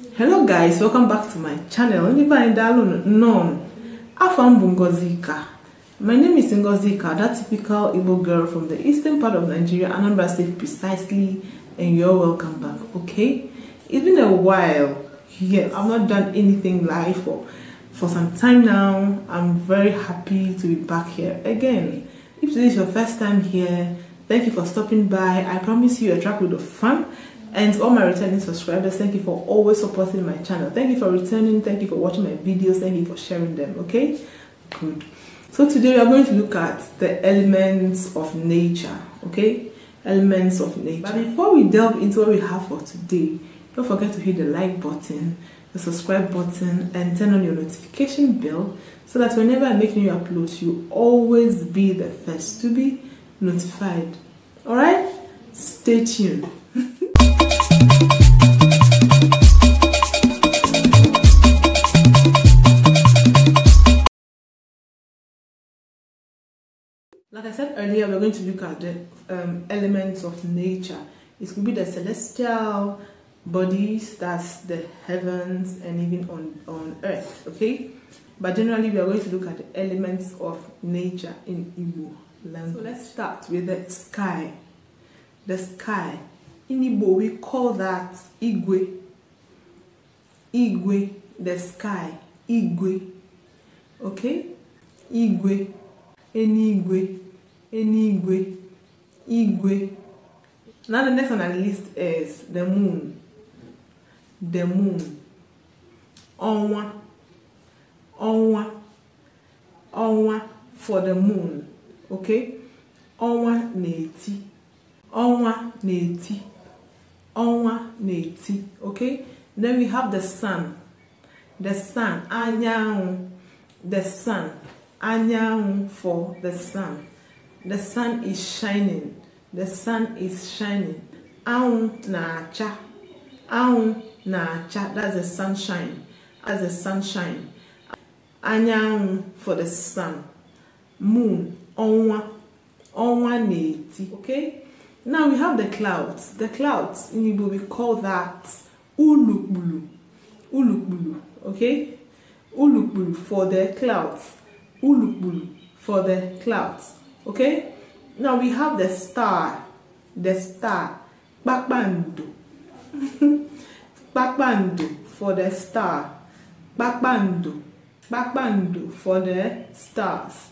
hello guys welcome back to my channel. Ndị anyị daalụ nnọọ afọ my name is ngozika that typical igbo girl from the eastern part of nigeria anambra state precisely and you're welcome back okay? It's been a while. Yes i've not done anything live for for some time now. I'm very happy to be back here again. If this is your first time here thank you for stopping by. I promise you a track with of fun and all my returning subscribers thank you for always supporting my channel. Thank you for returning thank you for watching my videos thank you for sharing them okay? Good. So today we are going to look at the elements of nature okay? Elements of nature. But before we delve into what we have for today don't forget to hit the like button the subscribe button and turn on your notification bell so that whenever i make new uploads you always be the first to be notified. All right? Stay tuned Earlier, we're going to look at the um, elements of nature. It could be the celestial bodies, that's the heavens, and even on, on earth, okay? But generally, we are going to look at the elements of nature in Igbo language. So let's start with the sky. The sky. In Igbo, we call that Igwe. Igwe, the sky. Igwe. Okay? Igwe. Enigwe, Enigwe, Igwe. Now the next list is the moon. The moon. Onwa. Onwa. Onwa for the moon. Okay? Onwa na-eti. Onwa na-eti. Onwa na-eti. Okay? Then we have the sun. The sun. Anyanwụ. The sun. anyanwụ for the sun the sun is shining. The sun is shining. Anwụ na-acha anwụ na-acha that's the sunshine. That's the sunshine. Anyanwụ for the sun. Moon ọnwa. Ọnwa na-eti okay? Now we have the clouds. The clouds in Igbo we call that ulukpulu. Ulukpulu okay? Ulukpulu for the clouds. Ulukbulu for the clouds okay? Now we have the star. The star. Kpakpando. Kpakpando for the star. Kpakpando. Kpakpando for the stars.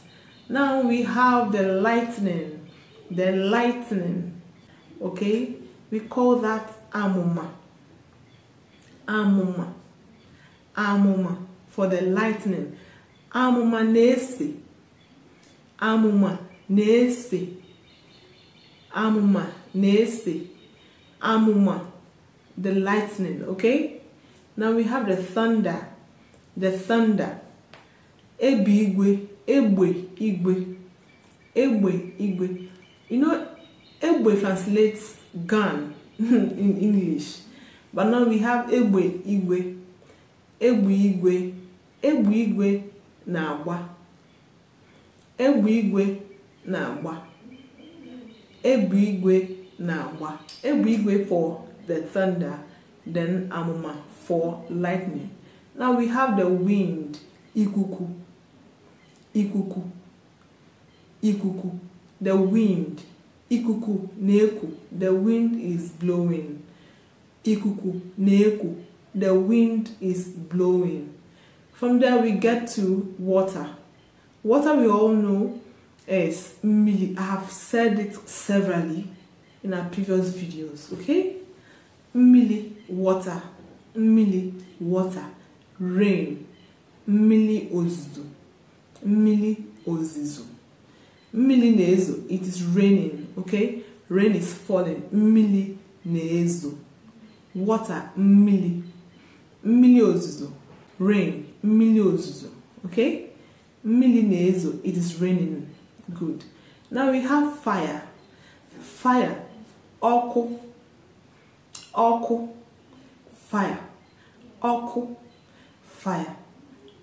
Now we have the lightning. The lightning. Okay? We call that amuma. Amuma. Amuma for the lightning. Amụma na-ese amụma na-ese amụma na-ese amụma the lightning okay? Now we have the thunder the thunder egbe igwe egbe igwe egbe igwe. You know egbe translates gun in english but now we have egbe igwe egbe igwe egbe igwe na-agba egbe igwe na-agba. Egbe igwe na-agba. Egbe igwe for the thunder then amụma for lightning. Now we have the wind ikuku ikuku ikuku the wind ikuku na-eku. The wind is blowing. Ikuku na-eku. The wind is blowing. From there, we get to water. Water, we all know, is mmili. I have said it severally in our previous videos, okay? Mmili, water. Mmili, water. Rain. Mmili ozuzo. Mmili ozizo. Mmili nezo. It is raining, okay? Rain is falling. Mmili nezo. Water. Mmili. Mmili ozizo. Rain. mmiri ozuzo okay mmiri na-ezo it is raining good. Now we have fire. Fire. Ọkụ. Ọkụ. Fire. Ọkụ. Fire.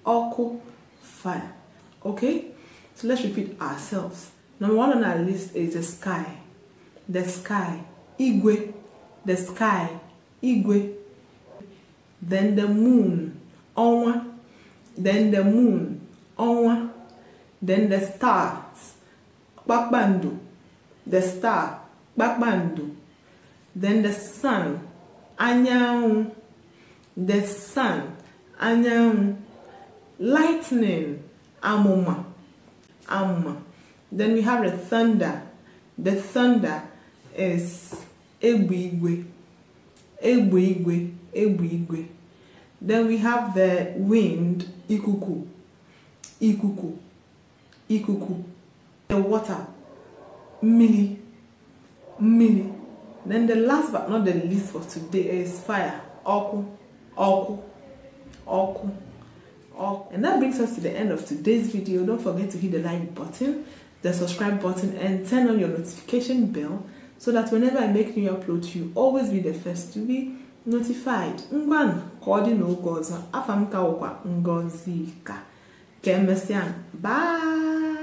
Ọkụ. Fire. Okay? So let's repeat ourselves. Number one on our list is the sky. The sky. Igwe. The sky. Igwe. Then the moon, ọnwa, then the moon, ọnwa, then the stars, kpakpando, the star, kpakpando, then the sun, anyanwụ, the sun, anyanwụ, lightning, amụma, amụma. Then we have the thunder. The thunder is egbe igwe, egbe igwe, egbe igwe. Then we have the wind, ikuku, ikuku, ikuku. The water, mmiri, mmiri. Then the last but not the least for today is fire, ọkụ, ọkụ, ọkụ, ọkụ. And that brings us to the end of today's video. Don't forget to hit the like button, the subscribe button, and turn on your notification bell so that whenever I make new uploads, you always be the first to be notified. Ngwan, ka ọ dị n'oge ọzọ, ka Ngọzika. Bye!